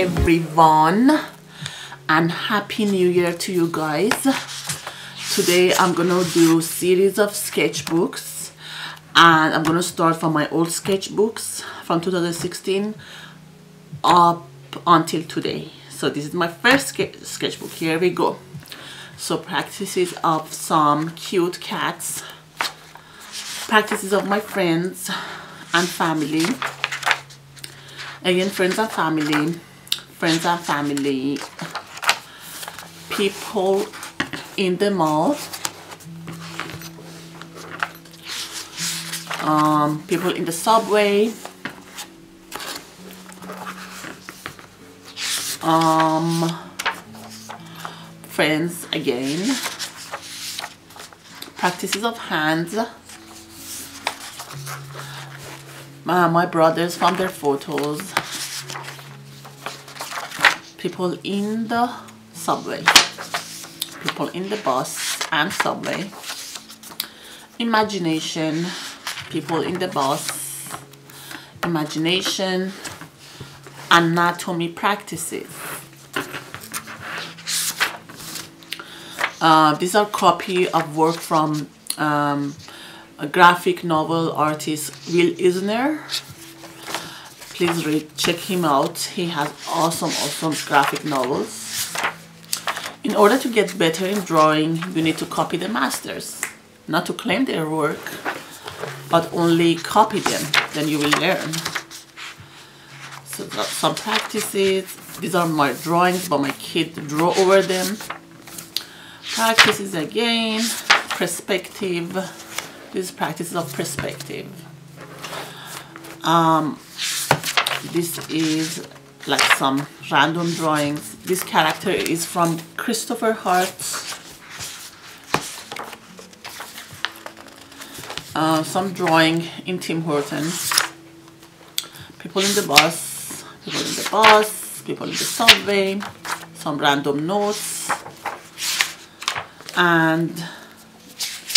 everyone and happy new year to you guys. Today i'm gonna do series of sketchbooks and i'm gonna start from my old sketchbooks from 2016 up until today. So this is my first sketchbook. Here we go. So practices of some cute cats practices of my friends and family. Again friends and family friends and family people in the mall um, people in the subway um, friends again practices of hands. Uh, my brothers from their photos people in the subway. People in the bus and subway. Imagination. People in the bus. Imagination. Anatomy practices. Uh, these are copy of work from um, a graphic novel artist Will Eisner please read check him out. He has awesome awesome graphic novels. In order to get better in drawing you need to copy the masters. Not to claim their work but only copy them. Then you will learn. So some practices. These are my drawings but my kid draw over them. Practices again. Perspective. This practices of perspective. Um, this is like some random drawings. This character is from Christopher Hart. Uh, some drawing in Tim Hortons. People in the bus people in the bus people in the subway some random notes. And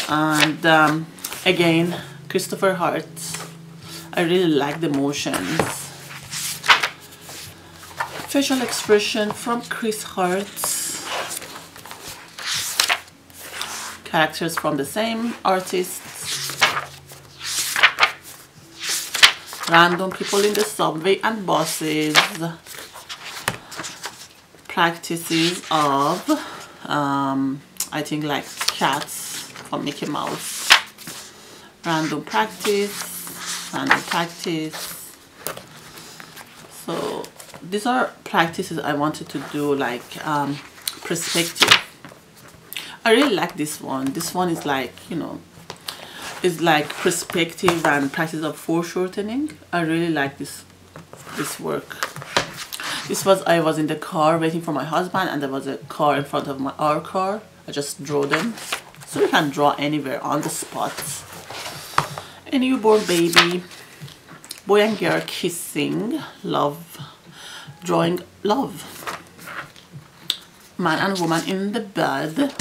and um, again Christopher Hart. I really like the motions facial expression from Chris Hart. Characters from the same artist. Random people in the subway and buses. Practices of um, I think like cats from Mickey Mouse. Random practice random practice. So these are practices I wanted to do like um, perspective. I really like this one. This one is like you know it's like perspective and practice of foreshortening. I really like this this work. This was I was in the car waiting for my husband and there was a car in front of my our car. I just draw them. So you can draw anywhere on the spot. A newborn baby. Boy and girl kissing. Love drawing love. Man and woman in the bed.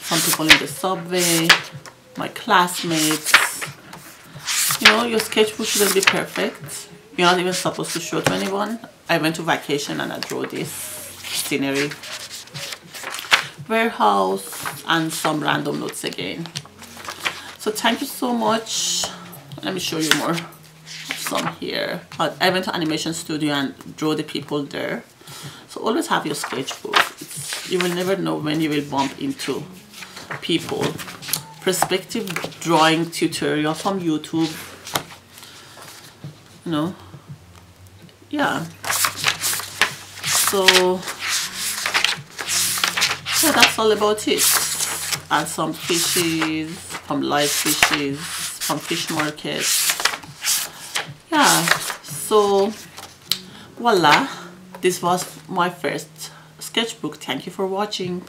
Some people in the subway. My classmates. You know your sketchbook shouldn't be perfect. You're not even supposed to show to anyone. I went to vacation and I drew this scenery. Warehouse and some random notes again. So thank you so much. Let me show you more some here. I went to animation studio and draw the people there. So always have your sketchbook. It's, you will never know when you will bump into people. Perspective drawing tutorial from YouTube. You know? Yeah. So yeah that's all about it. And some fishes some live fishes from fish market yeah so voila. This was my first sketchbook. Thank you for watching